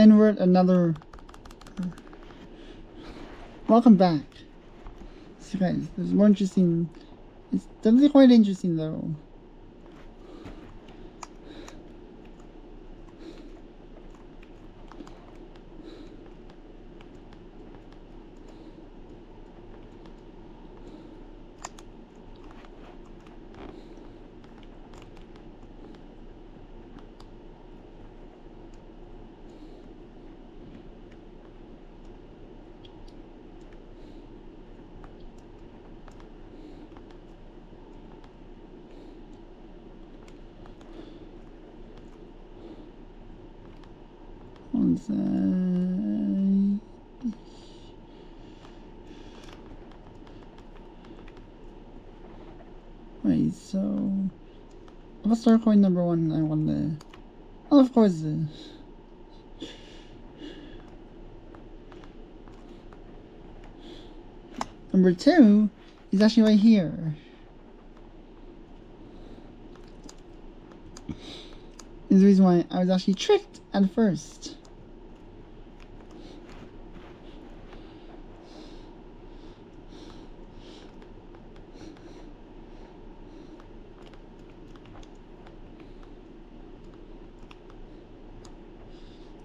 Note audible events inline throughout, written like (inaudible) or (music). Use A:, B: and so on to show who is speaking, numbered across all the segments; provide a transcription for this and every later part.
A: And another. Welcome back. So guys, there's more interesting. It's definitely quite interesting though. Sec. Wait, so what's star coin number one I want to Oh of course Number two is actually right here. Is the reason why I was actually tricked at first.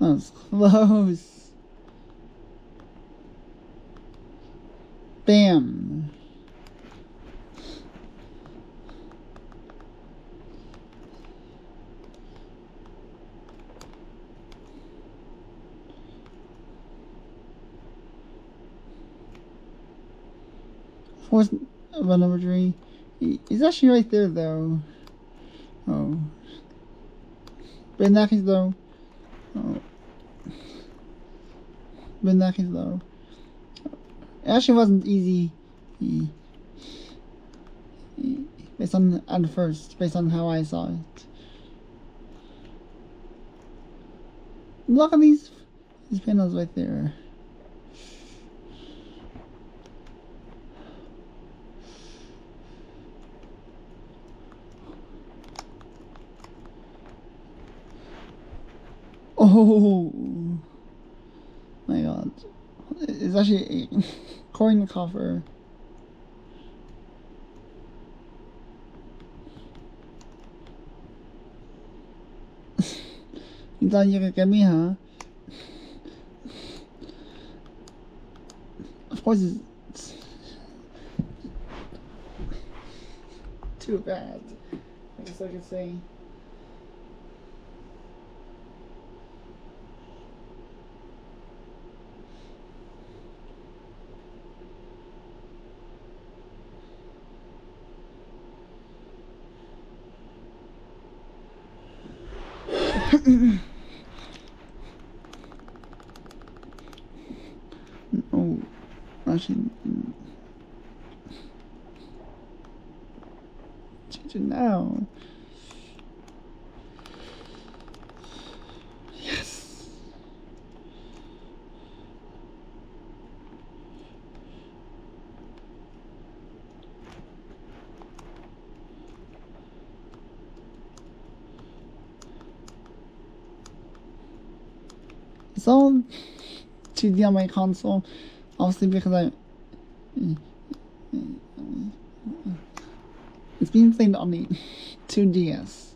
A: That was close. Bam. Fourth about number three. He's actually right there though. Oh. But in that case though. Oh. Though. It actually wasn't easy. Based on at first, based on how I saw it. Look at these these panels right there. Oh. It's actually a coin (laughs) you could get me, huh? Of course it's too bad. I guess I could say. Oh, change it now. Yes. It's all 2D on my console, obviously because I. It's being played on the 2DS.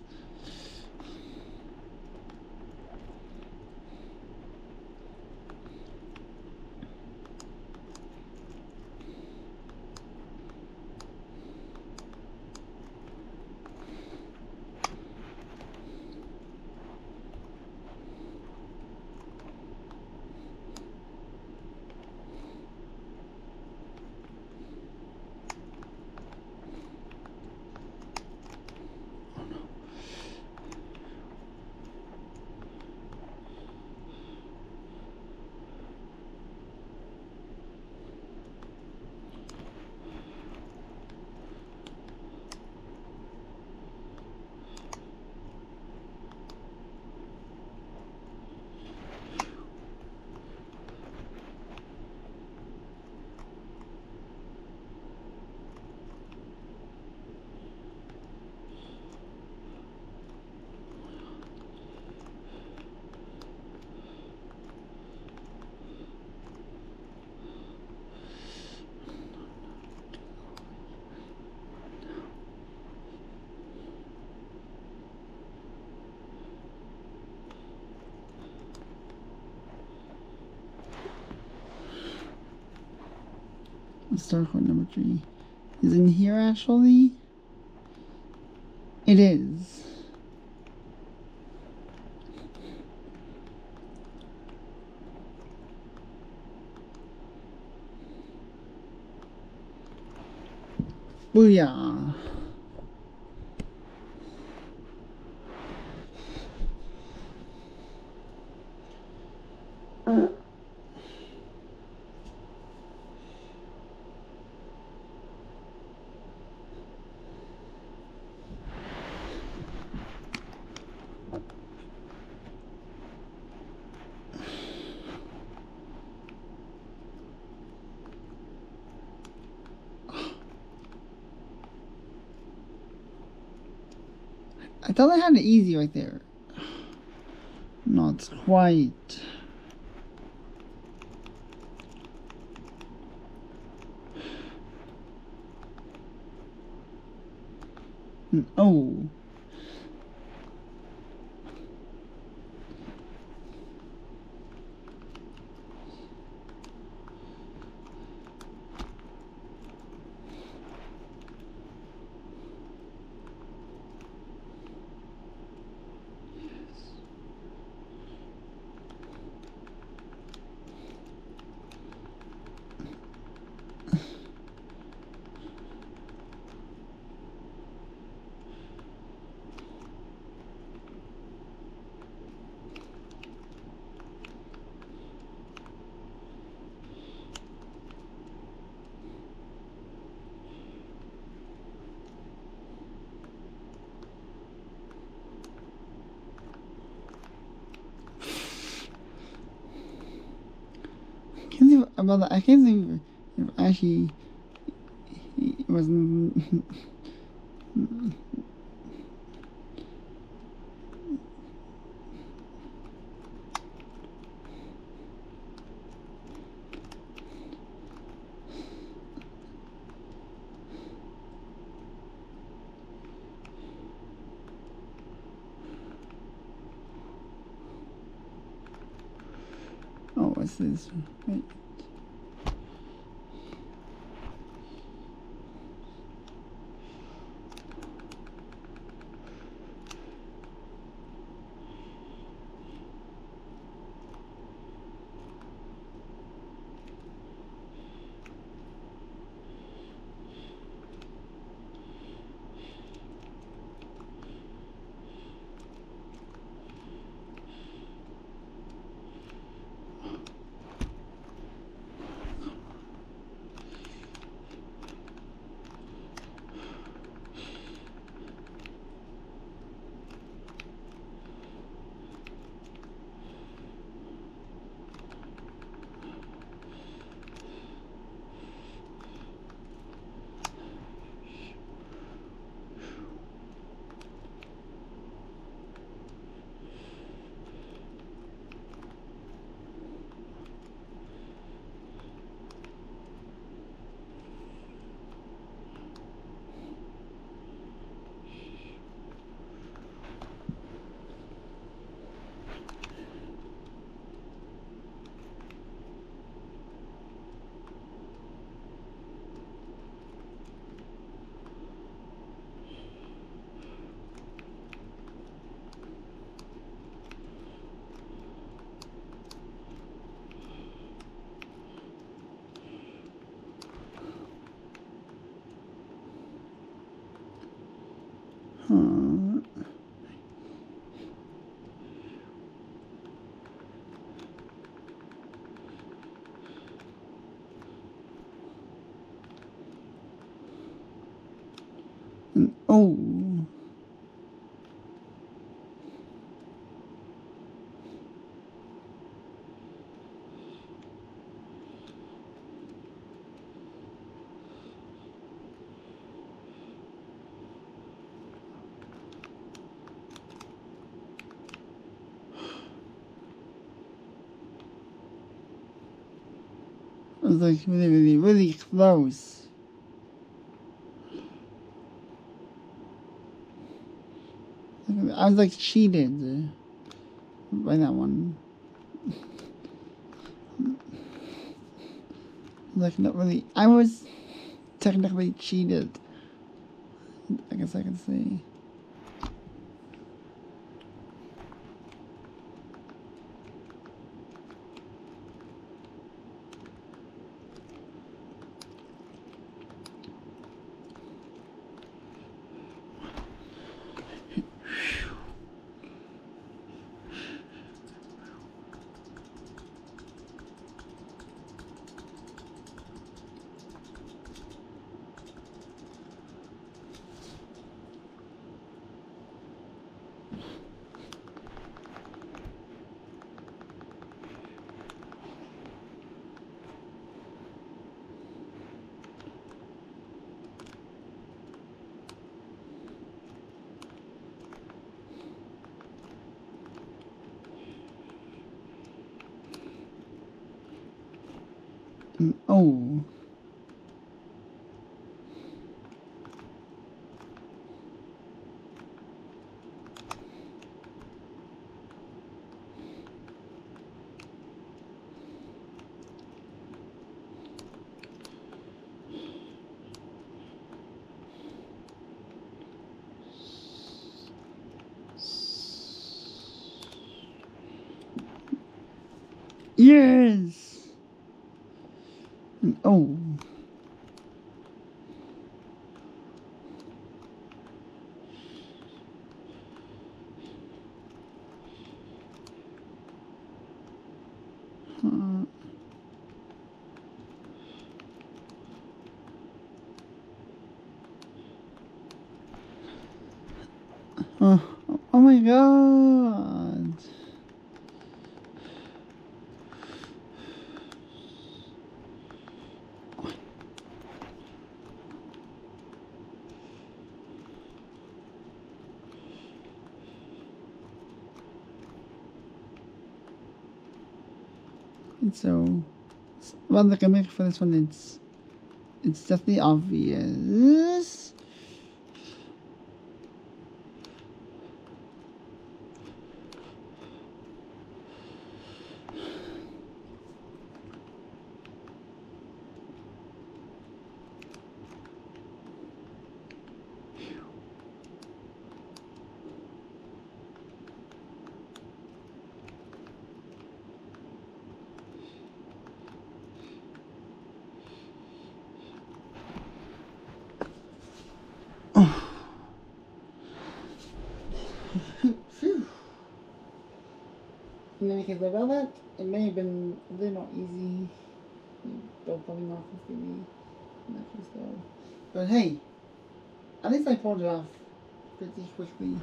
A: Star code number three is in here actually. It is. Booyah. I thought I had it easy right there. Not quite. Hmm, oh. can't see about that. I can't see if actually it wasn't. Oh, what's this? Wait. Oh. I was like really, really, really close. I was like cheated by that one. Like, not really. I was technically cheated. I guess I can say. Oh. Yes. Mm, Oh. Uh, Oh, my god. So, well, the gimmick for this one, it's, it's definitely obvious. In any case, about that, it may have been a little more easy. Falling off with me. In that case, though. But hey, at least I pulled it off pretty quickly.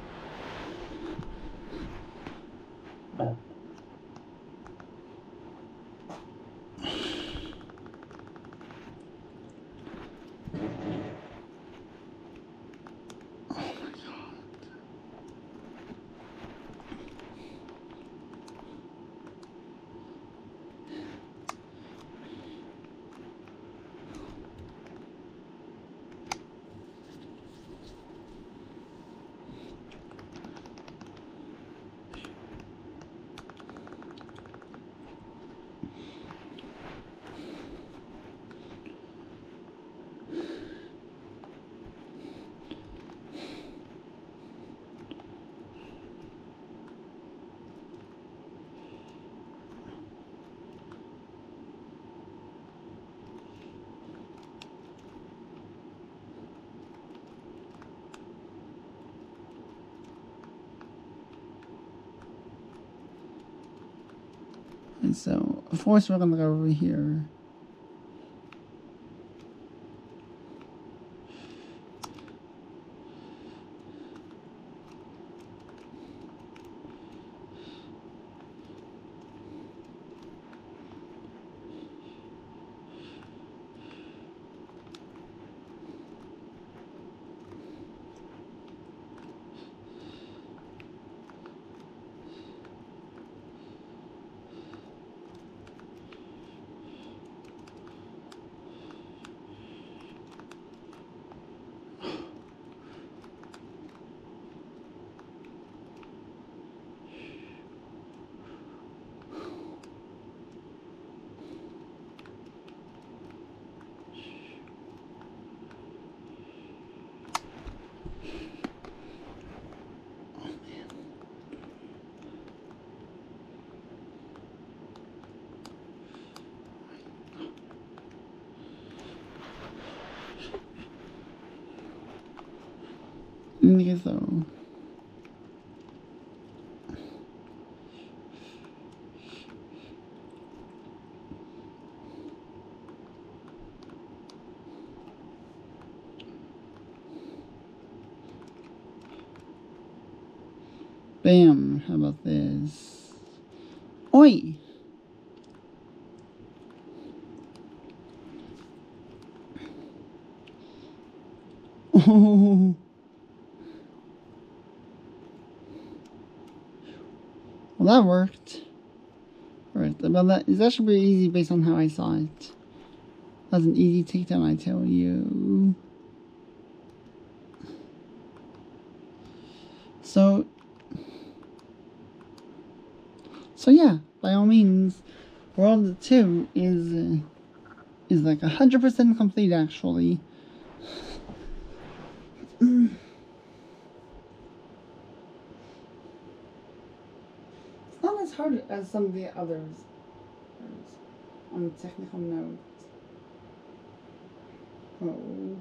A: So, of course, we're gonna go over here. Case though. Bam, how about this? Oi! Oh. (laughs) that worked. Alright, well, that is actually pretty easy based on how I saw it. That's an easy takedown, I tell you. So, so yeah, by all means, World 2 is, is like 100% complete actually. It's as some of the others on the technical note. Oh.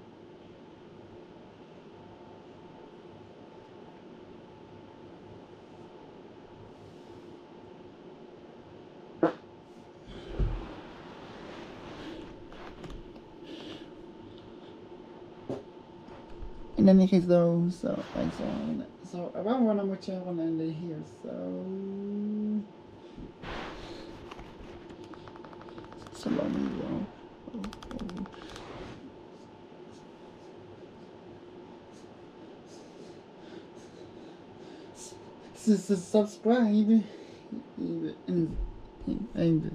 A: In any case though, so I saw so around one number two I'm gonna end it here, so let me. Oh, oh. S- s- subscribe and, and